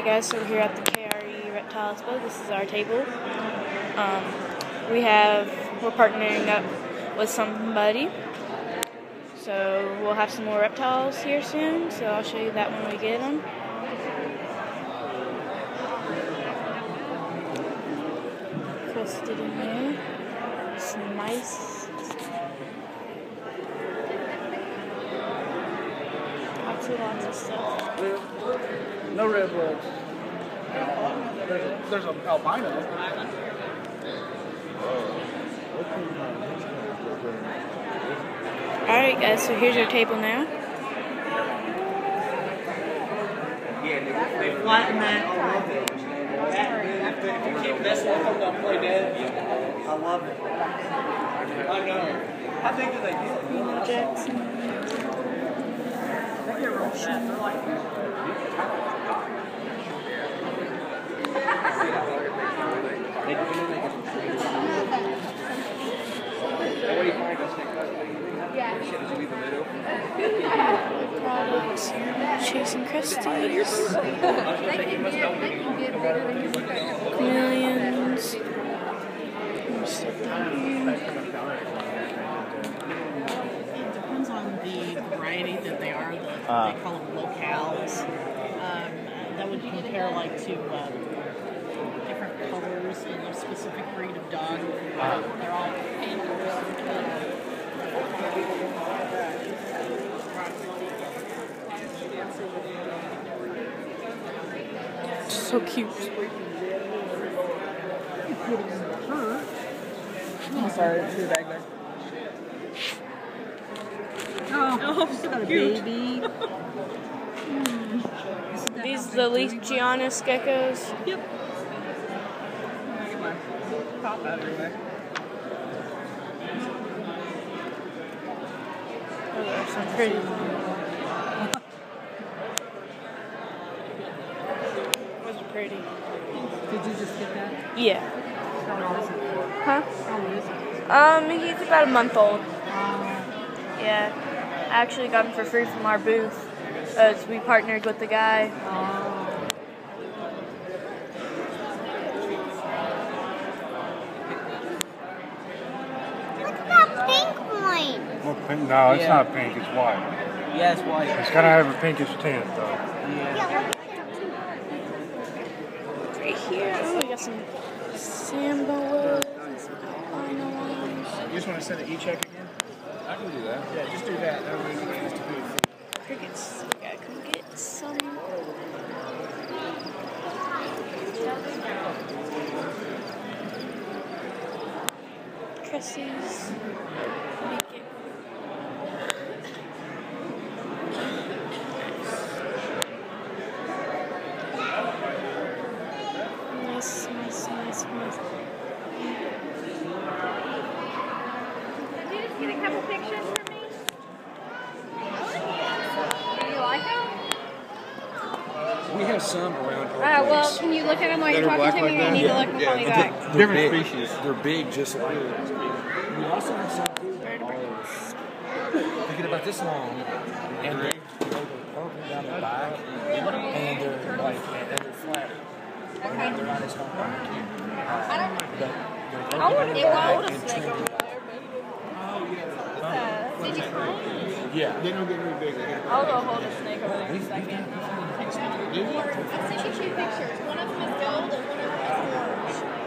Hey guys, so we're here at the KRE Reptile Expo. This is our table. Um, we have, we're partnering up with somebody. So we'll have some more reptiles here soon, so I'll show you that when we get them. Twisted in there. Some mice. Lots and lots of stuff. No red bugs. There's a, there's a albino. Oh. Alright guys, so here's your table now. They flatten that. If you keep messing with them, they'll play dead. I love it. I know. How big do they get? Neil Jackson. Products. Chasing Christies. They they call them locales. Um, that would compare like to um, different colors in a specific breed of dog. They're all painters. So cute. I'm sorry, it's back there. Oh, she's got a baby. These are the Leachianus geckos. Yep. Pop out back. Oh, they're so pretty. Those are pretty. Did you just get that? Yeah. How old is it? Huh? Um, he's about a month old. Uh, Yeah. I actually got him for free from our booth. As we partnered with the guy. oh. Look at that pink one. Well, pink, no, it's Yeah. not pink. It's white. Yeah, it's white. It's gotta have a pinkish tint, though. Yeah. Yeah, look at that. Right here. Oh, we got some sand boas and some albino ones. You just want to send an e-check again? I can do that. Yeah, just do that. That way we can to booth. Crickets. We gotta come get some. Cresses. Make it. Nice, nice, nice, nice. Did you just get a couple pictures for me? Do you like them? We have some around our Alright, well, can you look at them while you're talking to me, like or you that? need to Yeah. look and call me Yeah, back? They're Different big. species. They're big, just like We also have some Vertebrates. They get about this long, and they're purple down the back, and they're like, and they're flatter. And they're not as long. I don't But they're I wouldn't purple even down want the a snake over trimmed. there, uh, did you find? Yeah. They don't get any bigger. I'll go hold a snake over there in a These- these second. Things- I sent pictures. One of them is gold and one of them is orange.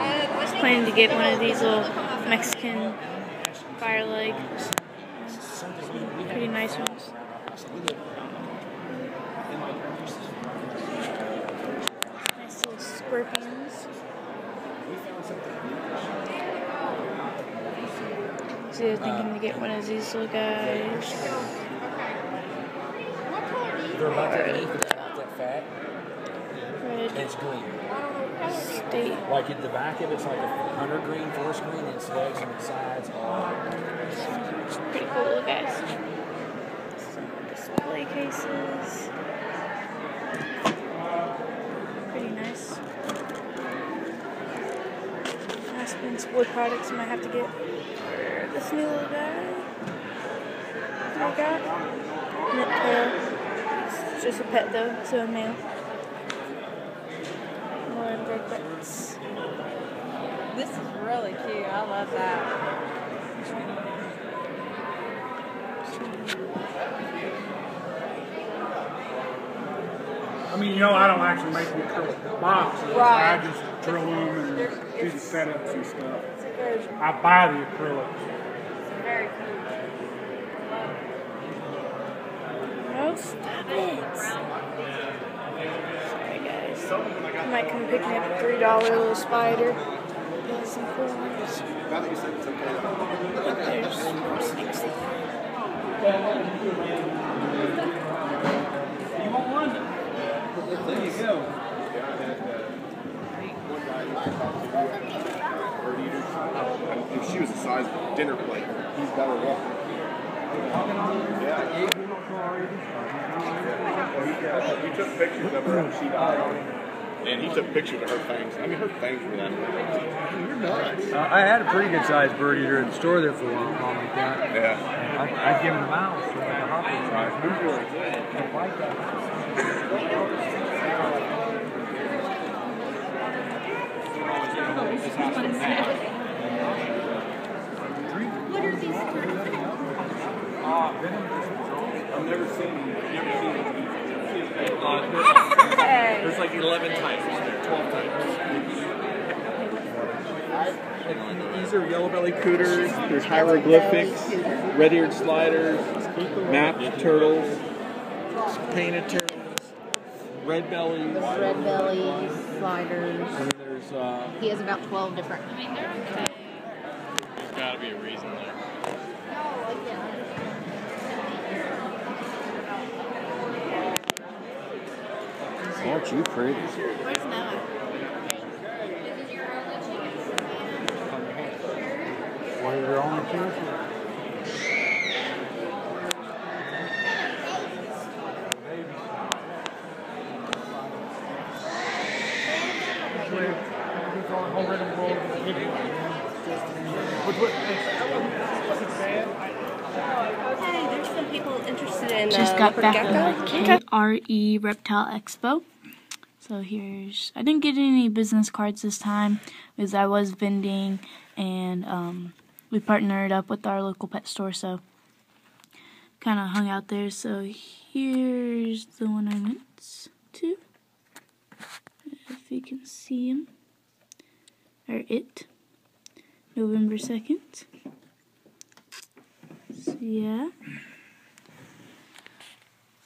Uh, Planning to get one of these little Mexican fire leg. Pretty nice ones. Nice little scorpions. You're thinking to get one of these little guys. They're about that big, but they're not that fat, Red it's green. state. Like at the back of it's like a hunter green, forest green, and its legs and its sides are. It's pretty cool little guys. Some display cases. Pretty nice. Aspen's wood products I might have to get for this new little guy. I got. Nip tail. It's just a pet though, so a male. More invertebrates. This is really cute. I love that. I mean, you know, I don't actually make the acrylic boxes. Right. I just drill them and do the setups and stuff. I buy the acrylics. it's very cute. No, stop it. Sorry guys. I might come pick me up a three dollar little spider. Got some cool ones. Now that you said it's okay. Look, there's some snakes there. You want one? There you go. If she was the size of a dinner plate, he's better walking. Yeah. We took pictures of her after she died. And he took pictures of her fangs. I mean, her fangs were that big. You're nuts. Uh, I had a pretty good sized bird eater in the store there for a long time like that. Yeah. I, I'd given them out, so like a hopper size. I like that. What are these turtles? I've never seen, never seen Hey. There's like 11 types, isn't there? 12 types. These are yellow bellied cooters, there's hieroglyphics, red eared sliders, map turtles, painted turtles, red bellies, Red bellies, sliders. And then there's uh, He has about 12 different. I mean, they're okay. there's gotta be a reason there. Aren't you pretty? Where's Noah? One of your only two? Hey, there's some people interested in Just uh, got back from the KRE Reptile Expo. So here's, I didn't get any business cards this time because I was vending and um, we partnered up with our local pet store. So kind of hung out there. So here's the one I went to. If you can see him. Or it. November 2nd. So yeah.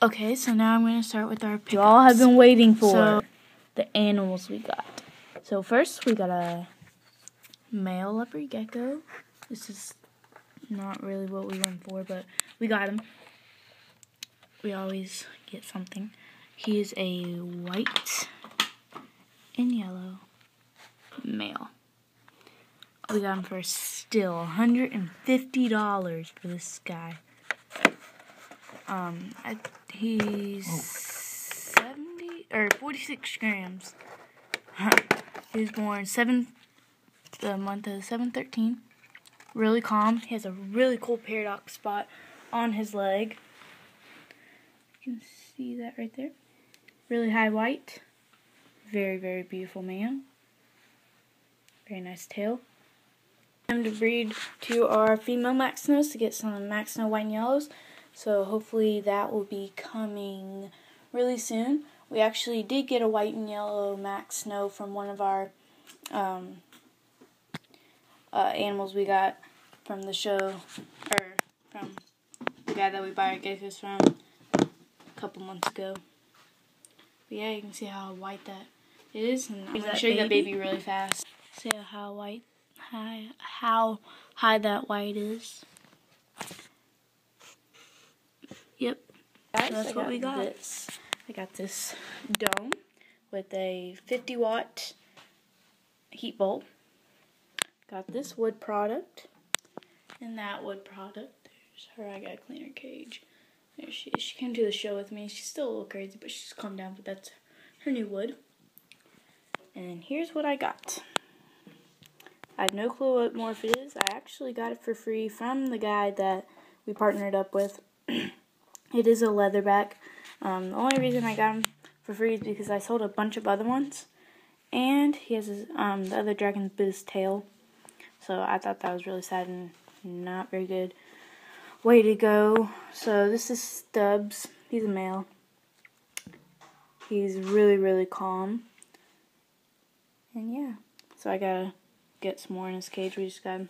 Okay, so now I'm going to start with our pickups. You all have been waiting for so, the animals we got. So first we got a male leopard gecko. This is not really what we went for, but we got him. We always get something. He is a white and yellow male. We got him for still $150 for this guy. Um, I, he's 70 or 46 grams. he was born 7 the month of 713. Really calm. He has a really cool paradox spot on his leg. You can see that right there. Really high white. Very, very beautiful man. Very nice tail. Time to breed to our female Mack Snows to get some Mack Snow white and yellows. So hopefully that will be coming really soon. We actually did get a white and yellow Mack Snow from one of our um, uh, animals we got from the show, or from the guy that we buy our geckos from a couple months ago. But yeah, you can see how white that is, and I'm gonna show you the baby really fast. See how white, high, how high that white is. Yep, Guys, that's I what we got. This. I got this dome with a 50 watt heat bulb. Got this wood product and that wood product. There's her. I gotta clean her cage. There she is. She came to the show with me. She's still a little crazy, but she's calmed down. But that's her new wood. And here's what I got. I have no clue what morph it is. I actually got it for free from the guy that we partnered up with. it is a leatherback. Um, the only reason I got him for free is because I sold a bunch of other ones, and he has his, um, the other dragon bit his tail. So I thought that was really sad and not very good. Way to go. So this is Stubbs. He's a male. He's really, really calm. And yeah. So I gotta get some more in his cage. We just got him.